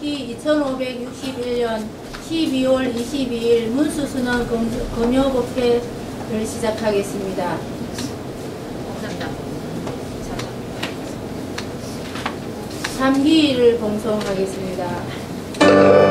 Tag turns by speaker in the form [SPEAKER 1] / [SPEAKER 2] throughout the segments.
[SPEAKER 1] 신기 2561년 12월 22일 문수순원 검- 검효법회를 시작하겠습니다.
[SPEAKER 2] 감사합니다.
[SPEAKER 1] 3기를 봉송하겠습니다.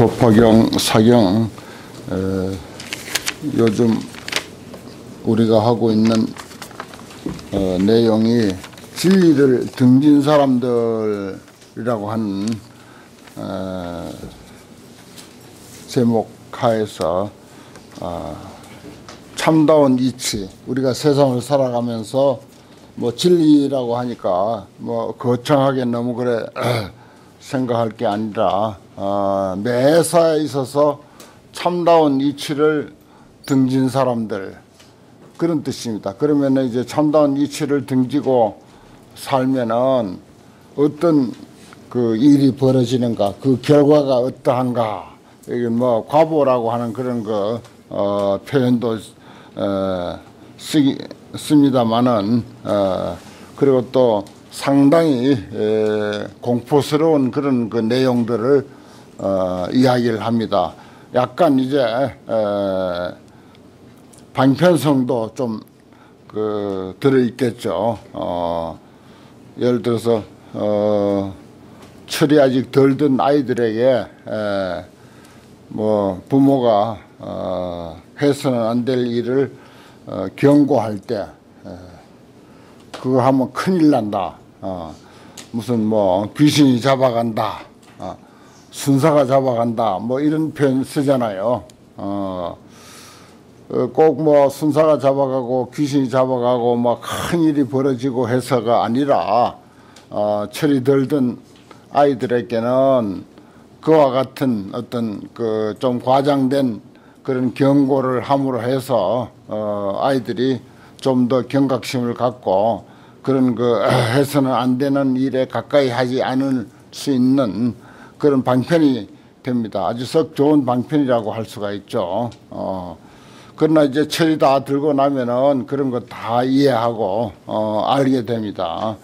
[SPEAKER 3] 법화경 사경 에, 요즘 우리가 하고 있는 어, 내용이 진리를 등진 사람들이라고 하는 어, 제목 하에서 어, 참다운 이치 우리가 세상을 살아가면서 뭐 진리라고 하니까 뭐 거창하게 너무 그래 생각할 게 아니라 어, 매사에 있어서 참다운 이치를 등진 사람들 그런 뜻입니다. 그러면 이제 참다운 이치를 등지고 살면은 어떤 그 일이 벌어지는가, 그 결과가 어떠한가, 이게 뭐 과보라고 하는 그런 거 어, 표현도 어, 쓰기 씁니다만은 어, 그리고 또 상당히 에, 공포스러운 그런 그 내용들을 어, 이야기를 합니다. 약간 이제 에, 방편성도 좀 그 들어 있겠죠. 어, 예를 들어서 어, 철이 아직 덜 든 아이들에게 에, 뭐 부모가 어, 해서는 안 될 일을 어, 경고할 때 에, 그거 하면 큰일 난다. 어, 무슨 뭐 귀신이 잡아간다. 어, 순사가 잡아간다. 뭐 이런 표현 쓰잖아요. 어, 꼭 뭐 순사가 잡아가고 귀신이 잡아가고 뭐 큰 일이 벌어지고 해서가 아니라 어, 철이 덜든 아이들에게는 그와 같은 어떤 그 좀 과장된 그런 경고를 함으로 해서 어, 아이들이 좀 더 경각심을 갖고 그런 그 해서는 안 되는 일에 가까이 하지 않을 수 있는 그런 방편이 됩니다. 아주 썩 좋은 방편이라고 할 수가 있죠. 어, 그러나 이제 철이 다 들고 나면은 그런 거 다 이해하고 어, 알게 됩니다.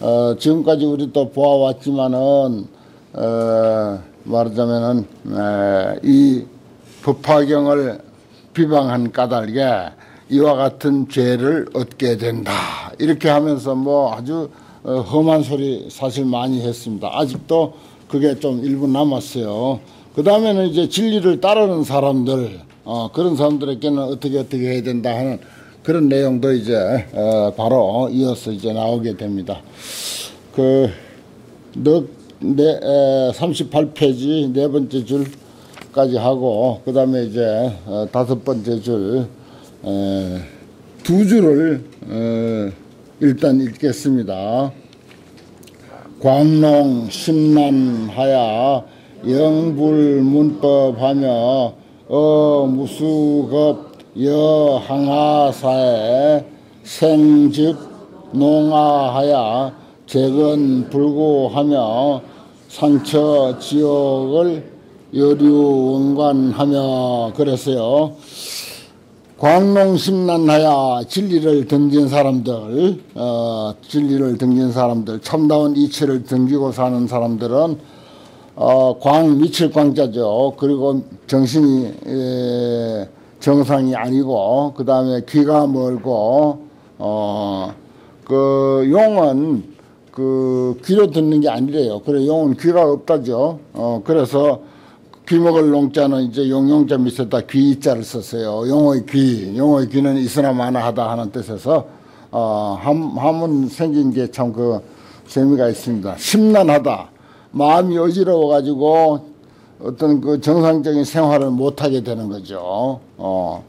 [SPEAKER 3] 어, 지금까지 우리 또 보아왔지만은 어, 말하자면은 에, 이 법화경을 비방한 까닭에 이와 같은 죄를 얻게 된다. 이렇게 하면서 뭐 아주 어, 험한 소리 사실 많이 했습니다. 아직도 그게 좀 일부 남았어요. 그 다음에는 이제 진리를 따르는 사람들, 어, 그런 사람들에게는 어떻게 어떻게 해야 된다 하는 그런 내용도 이제 어, 바로 이어서 이제 나오게 됩니다. 그 넉, 네, 에, 38페이지 네 번째 줄까지 하고 그 다음에 이제 어, 다섯 번째 줄 에, 두 줄을 어, 일단 읽겠습니다. 광농 심란하야 영불문법하며 어무수급 여항하사에 생즉 농아하야 재건 불구하며 상처 지옥을 여류원관하며 그랬어요. 광농심란하야 진리를 등진 사람들, 어, 진리를 등진 사람들, 참다운 이치를 등지고 사는 사람들은 어, 광 미칠 광자죠. 그리고 정신이 에, 정상이 아니고 그 다음에 귀가 멀고 어, 그 용은 그 귀로 듣는 게 아니래요. 그래 용은 귀가 없다죠. 어, 그래서 귀먹을 농자는 이제 용용자 밑에다 귀자를 썼어요. 용의 귀, 용의 귀는 있으나 마나하다 하는 뜻에서 어, 함, 함은 생긴 게 참 그 재미가 있습니다. 심란하다. 마음이 어지러워 가지고 어떤 그 정상적인 생활을 못 하게 되는 거죠. 어.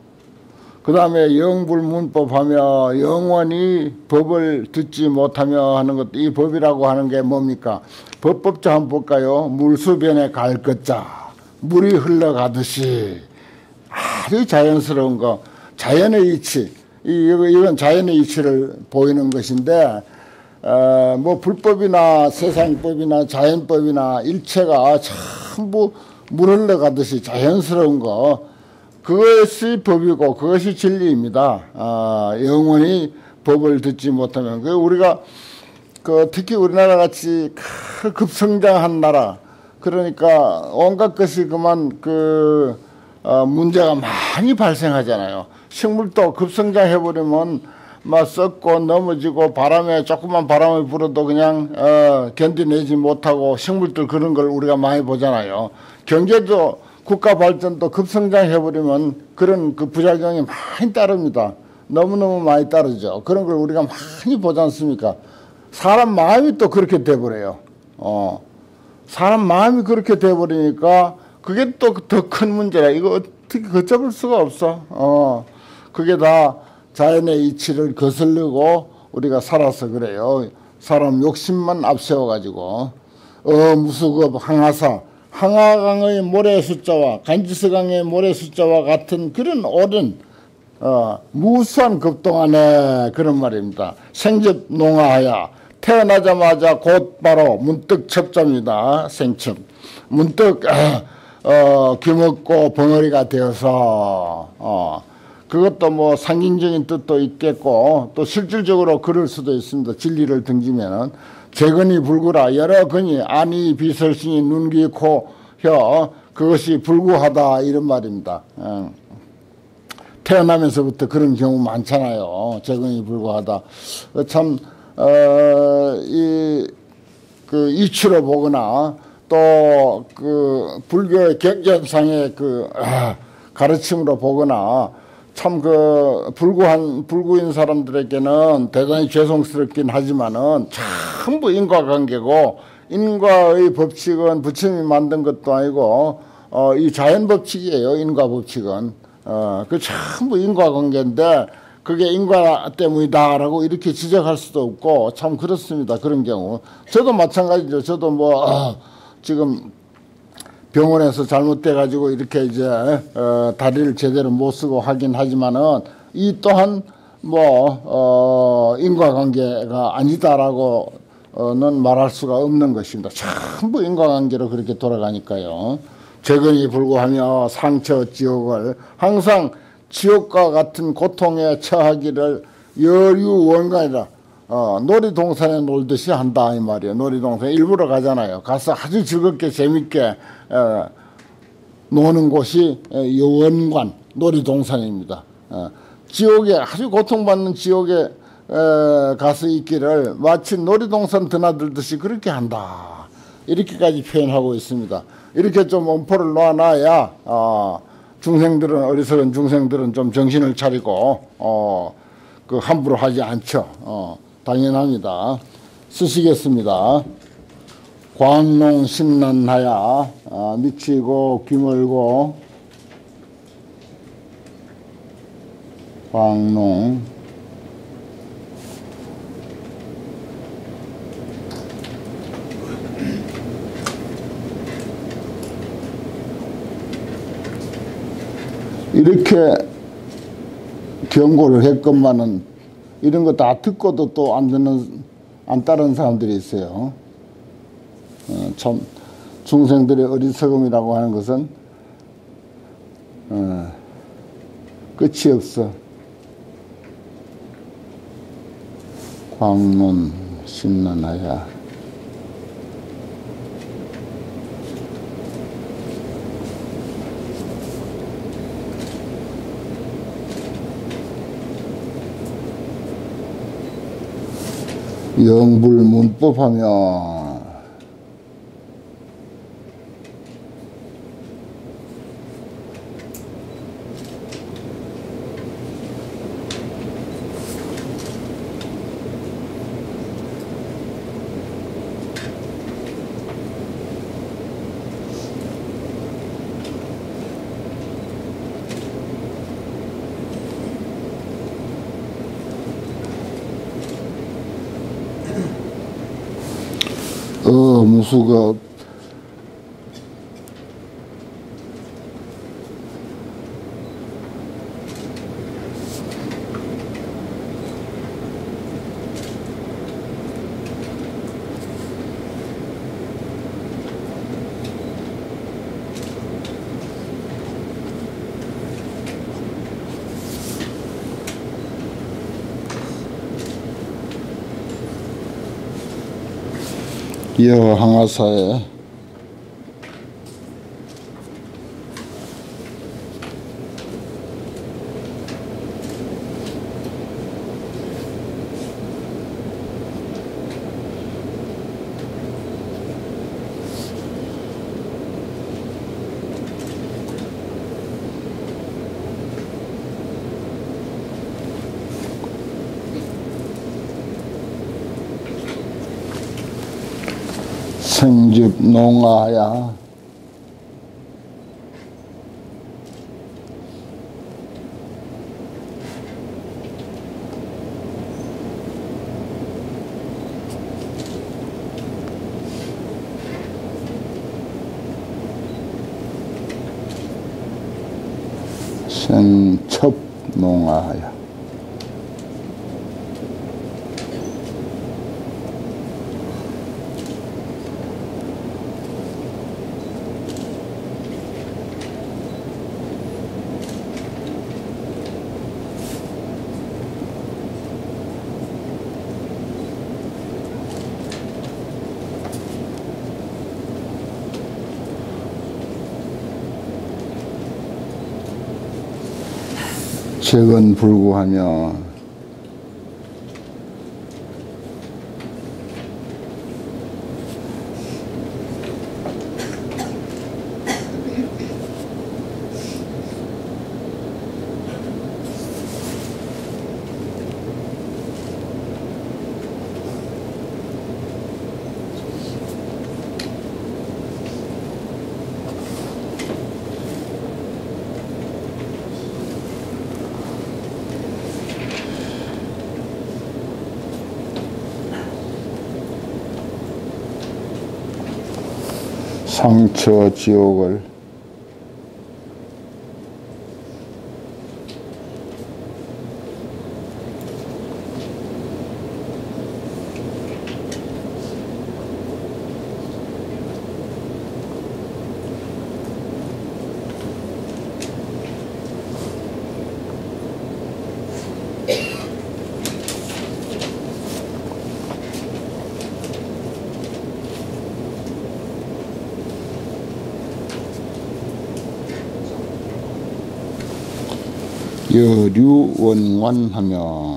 [SPEAKER 3] 그 다음에 영불문법 하며 영원히 법을 듣지 못하며 하는 것도 이 법이라고 하는 게 뭡니까? 법법자 한번 볼까요? 물수변에 갈 것자. 물이 흘러가듯이 아주 자연스러운 거, 자연의 이치. 이, 이건 자연의 이치를 보이는 것인데, 어, 뭐 불법이나 세상법이나 자연법이나 일체가 전부 물 흘러가듯이 자연스러운 거, 그것이 법이고 그것이 진리입니다. 아, 영원히 법을 듣지 못하면 그 우리가 그 특히 우리나라 같이 급성장한 나라 그러니까 온갖 것이 그만 그 어, 문제가 많이 발생하잖아요. 식물도 급성장해 버리면 막 썩고 넘어지고 바람에 조금만 바람이 불어도 그냥 어, 견디내지 못하고 식물들 그런 걸 우리가 많이 보잖아요. 경제도 국가 발전도 급성장해 버리면 그런 그 부작용이 많이 따릅니다. 너무너무 많이 따르죠. 그런 걸 우리가 많이 보지 않습니까? 사람 마음이 또 그렇게 돼 버려요. 어. 사람 마음이 그렇게 돼 버리니까 그게 또 더 큰 문제라. 이거 어떻게 걷잡을 수가 없어. 어. 그게 다 자연의 이치를 거슬리고 우리가 살아서 그래요. 사람 욕심만 앞세워 가지고 어 무수급 항하사 항하강의 모래 숫자와 간지스강의 모래 숫자와 같은 그런 오랜 어, 무수한 급동 안에 그런 말입니다. 생즙 농아하야 태어나자마자 곧 바로 문득 첩자입니다. 생첩 문득 어, 귀먹고 벙어리가 되어서 어, 그것도 뭐 상징적인 뜻도 있겠고 또 실질적으로 그럴 수도 있습니다. 진리를 등지면은 재근이 불구라 여러 근이 안이 비설신이 눈귀 코혀 그것이 불구하다 이런 말입니다. 어. 태어나면서부터 그런 경우 많잖아요. 재근이 불구하다. 어, 참, 어, 이, 그 이치로 보거나 또 그 불교의 객견상의 그 아, 가르침으로 보거나 참 그 불구한 불구인 사람들에게는 대단히 죄송스럽긴 하지만은 전부 인과관계고 인과의 법칙은 부처님이 만든 것도 아니고 어, 이 자연 법칙이에요. 인과 법칙은 어, 그 전부 인과관계인데 그게 인과 때문이다라고 이렇게 지적할 수도 없고 참 그렇습니다. 그런 경우 저도 마찬가지죠. 저도 뭐 어, 지금 병원에서 잘못돼 가지고 이렇게 이제 어, 다리를 제대로 못 쓰고 하긴 하지만은 이 또한 뭐 어, 인과관계가 아니다라고 는 말할 수가 없는 것입니다. 전부 인과관계로 그렇게 돌아가니까요. 재근이 불구하며 상처 지옥을 항상 지옥과 같은 고통에 처하기를 여유원간이라 어, 놀이동산에 놀듯이 한다 이 말이에요. 놀이동산 일부러 가잖아요. 가서 아주 즐겁게 재밌게 어, 노는 곳이 여원관 놀이동산입니다. 어, 지옥에 아주 고통받는 지옥에 에, 가서 있기를 마치 놀이동산 드나들듯이 그렇게 한다. 이렇게까지 표현하고 있습니다. 이렇게 좀 엄포를 놓아놔야 어, 중생들은 어리석은 중생들은 좀 정신을 차리고 어, 그 함부로 하지 않죠. 어, 당연합니다. 쓰시겠습니다. 광농 심란하야 아, 미치고 귀멀고 광농 이렇게 경고를 했건만은 이런 거 다 듣고도 또 안 듣는 안 따르는 사람들이 있어요. 어, 참 중생들의 어리석음이라고 하는 것은 어, 끝이 없어. 광론 신난하야. 영불 문법하며 어 무수 가 여항하사에 생집 농아야 생첩 농아야 책은 불구하며 상처 지옥을 여 류원관하며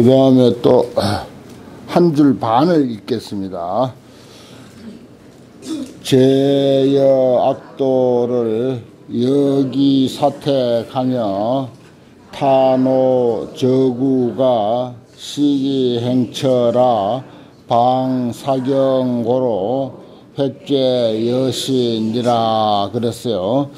[SPEAKER 3] 그 다음에 또 한 줄 반을 읽겠습니다. 제여 악도를 여기 사택하며 타노 저구가 시기행처라 방사경고로 획죄 여신이라 그랬어요.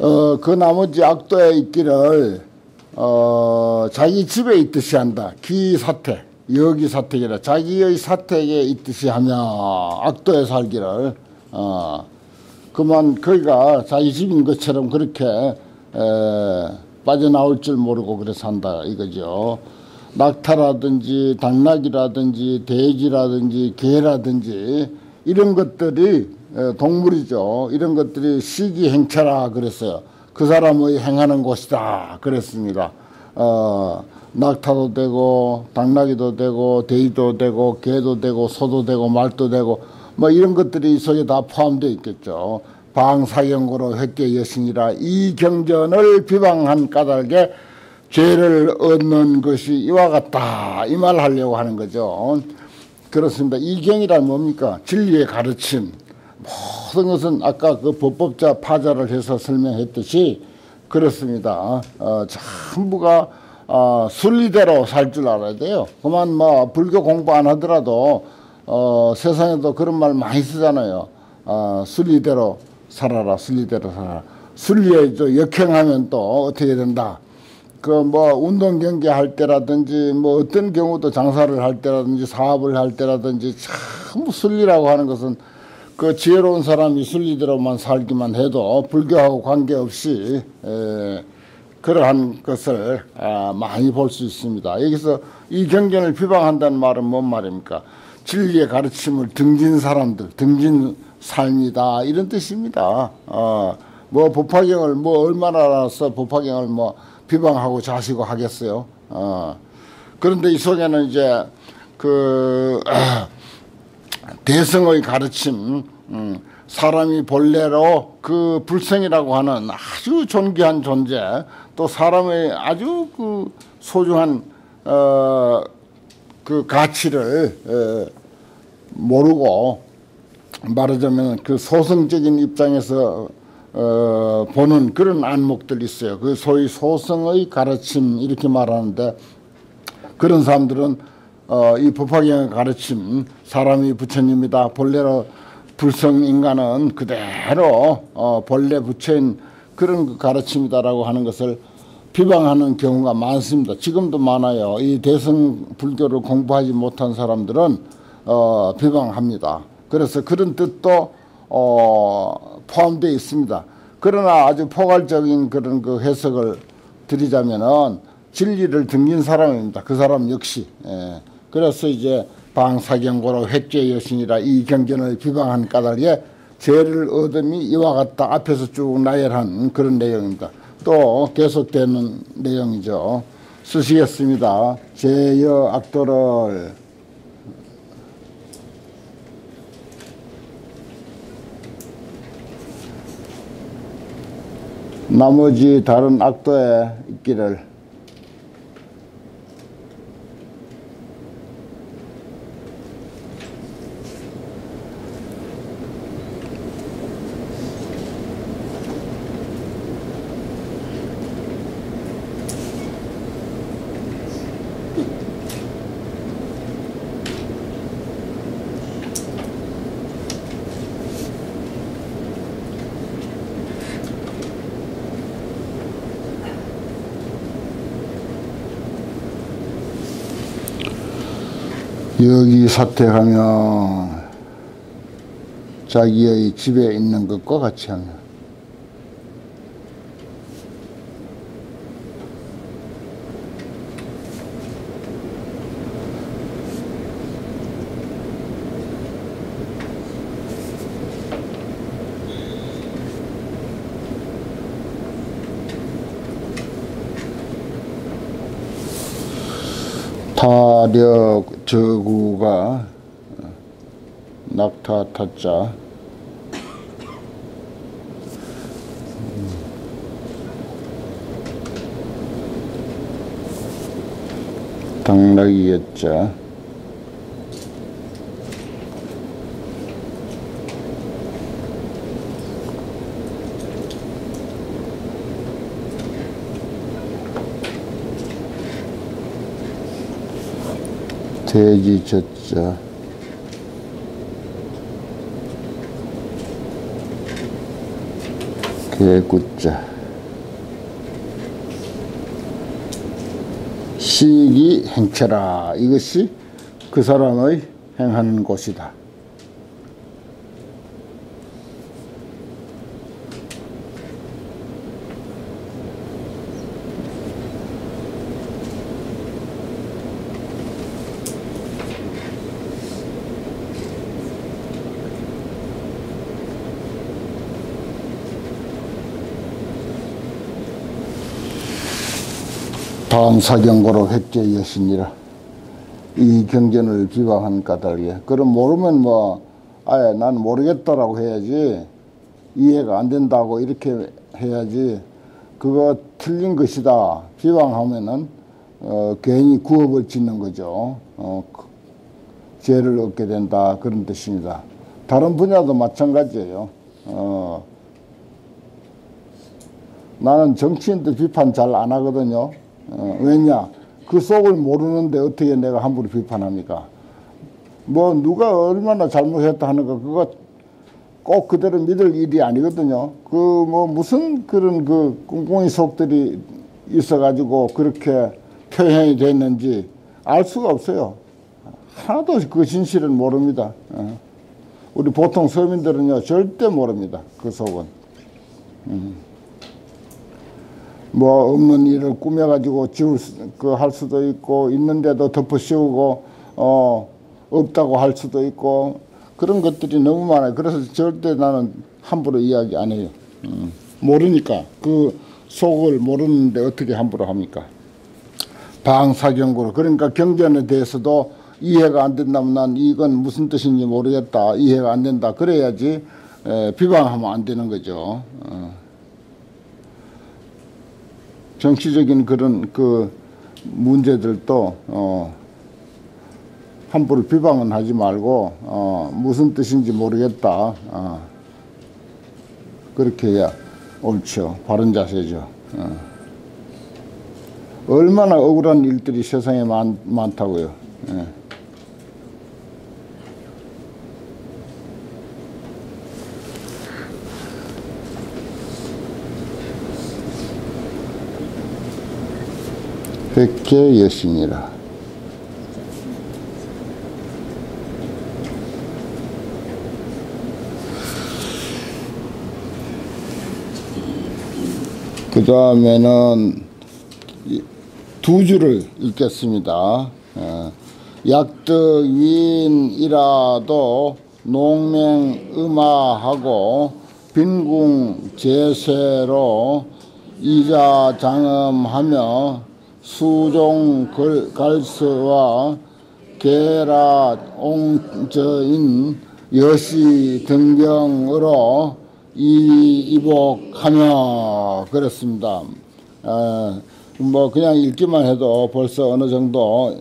[SPEAKER 3] 어, 그 나머지 악도에 있기를 어, 자기 집에 있듯이 한다. 기사택, 여기 사택이라 자기의 사택에 있듯이 하며 악도에 살기를 어, 그만 거기가 자기 집인 것처럼 그렇게 에, 빠져나올 줄 모르고 그래서 한다 이거죠. 낙타라든지 당나귀라든지 돼지라든지 개라든지 이런 것들이 에, 동물이죠. 이런 것들이 시기행차라 그랬어요. 그 사람의 행하는 곳이다 그랬습니다. 어, 낙타도 되고 당나귀도 되고 돼지도 되고 개도 되고 소도 되고 말도 되고 뭐 이런 것들이 이 속에 다 포함되어 있겠죠. 방사경고로 획계 여신이라 이 경전을 비방한 까닭에 죄를 얻는 것이 이와 같다 이 말 하려고 하는 거죠. 그렇습니다. 이 경이란 뭡니까? 진리의 가르침. 모든 것은 아까 그 법법자 파자를 해서 설명했듯이 그렇습니다. 어, 전부가 어, 순리대로 살 줄 알아야 돼요. 그만 뭐 불교 공부 안 하더라도 어, 세상에도 그런 말 많이 쓰잖아요. 어, 순리대로 살아라, 순리대로 살아라. 순리에 또 역행하면 또 어떻게 된다. 그 뭐 운동 경기 할 때라든지 뭐 어떤 경우도 장사를 할 때라든지 사업을 할 때라든지 참 순리라고 하는 것은 그 지혜로운 사람이 순리대로만 살기만 해도 불교하고 관계없이 에, 그러한 것을 아, 많이 볼 수 있습니다. 여기서 이 경전을 비방한다는 말은 뭔 말입니까? 진리의 가르침을 등진 사람들, 등진 삶이다 이런 뜻입니다. 어, 뭐 법화경을 뭐 얼마나 알아서 법화경을 뭐 비방하고 자시고 하겠어요. 어, 그런데 이 속에는 이제 그 대성의 가르침, 음, 사람이 본래로 그 불성이라고 하는 아주 존귀한 존재, 또 사람의 아주 그 소중한 어, 그 가치를 어, 모르고 말하자면 그 소성적인 입장에서 어, 보는 그런 안목들이 있어요. 그 소위 소성의 가르침 이렇게 말하는데 그런 사람들은 어, 이 법화경의 가르침 사람이 부처님이다 본래로 불성 인간은 그대로 어, 본래 부처인 그런 그 가르침이다라고 하는 것을 비방하는 경우가 많습니다. 지금도 많아요. 이 대성 불교를 공부하지 못한 사람들은 어, 비방합니다. 그래서 그런 뜻도 어, 포함되어 있습니다. 그러나 아주 포괄적인 그런 그 해석을 드리자면은 진리를 등진 사람입니다. 그 사람 역시. 예. 그래서 이제 방사경고로 획죄 여신이라 이 경전을 비방한 까닭에 죄를 얻음이 이와 같다 앞에서 쭉 나열한 그런 내용입니다. 또 계속되는 내용이죠. 쓰시겠습니다. 제여 악도를 나머지 다른 악도에 있기를 여기 사택하면 자기의 집에 있는 것과 같이 하면 타력 저구가 낙타 타자 당락이 였자 돼지 젖자 개구자. 시기 행체라 이것이 그 사람의 행하는 곳이다. 다음 사경고로 획제 여신이라. 이 경전을 비방한 까닭에 그럼 모르면 뭐 아예 난 모르겠다라고 해야지. 이해가 안 된다고 이렇게 해야지. 그거 틀린 것이다. 비방하면은 어, 괜히 구업을 짓는 거죠. 어, 그 죄를 얻게 된다. 그런 뜻입니다. 다른 분야도 마찬가지예요. 어, 나는 정치인들 비판 잘 안 하거든요 어, 왜냐? 그 속을 모르는데 어떻게 내가 함부로 비판합니까? 뭐 누가 얼마나 잘못했다 하는 거 그거 꼭 그대로 믿을 일이 아니거든요. 그 뭐 무슨 그런 그 꿍꿍이 속들이 있어가지고 그렇게 표현이 됐는지 알 수가 없어요. 하나도 그 진실을 모릅니다. 어. 우리 보통 서민들은요 절대 모릅니다. 그 속은. 음. 뭐 없는 일을 꾸며가지고 지울 그 할 수도 있고 있는데도 덮어 씌우고 어 없다고 할 수도 있고 그런 것들이 너무 많아요. 그래서 절대 나는 함부로 이야기 안 해요. 음, 모르니까 그 속을 모르는데 어떻게 함부로 합니까? 방사경고로 그러니까 경전에 대해서도 이해가 안 된다면 난 이건 무슨 뜻인지 모르겠다 이해가 안 된다 그래야지 에, 비방하면 안 되는 거죠. 어. 정치적인 그런 그 문제들도 어, 함부로 비방은 하지 말고 어, 무슨 뜻인지 모르겠다 어, 그렇게 해야 옳죠 바른 자세죠. 어. 얼마나 억울한 일들이 세상에 많, 많다고요. 예. 백개 여신이라. 그 다음에는 두 줄을 읽겠습니다. 어, 약득 위인이라도 농맹 음화하고 빈궁 제세로 이자장엄하며 수종 걸- 갈서와 계라 옹저인 여시 등경으로 이복하며 그랬습니다. 어, 뭐 그냥 읽기만 해도 벌써 어느 정도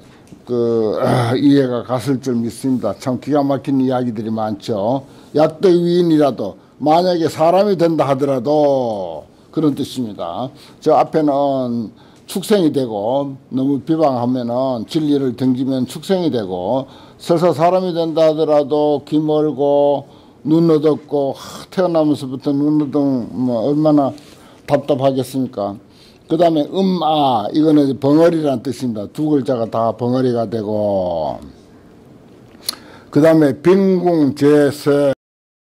[SPEAKER 3] 그 이해가 갔을 줄 믿습니다. 참 기가 막힌 이야기들이 많죠. 약도 위인이라도 만약에 사람이 된다 하더라도 그런 뜻입니다. 저 앞에는 축생이 되고 너무 비방하면은 진리를 등지면 축생이 되고 설사 사람이 된다 하더라도 귀 멀고 눈 어둡고 하, 태어나면서부터 눈 어두운 뭐 얼마나 답답하겠습니까? 그 다음에 음아 이거는 벙어리라는 뜻입니다. 두 글자가 다 벙어리가 되고 그 다음에 빈궁 제세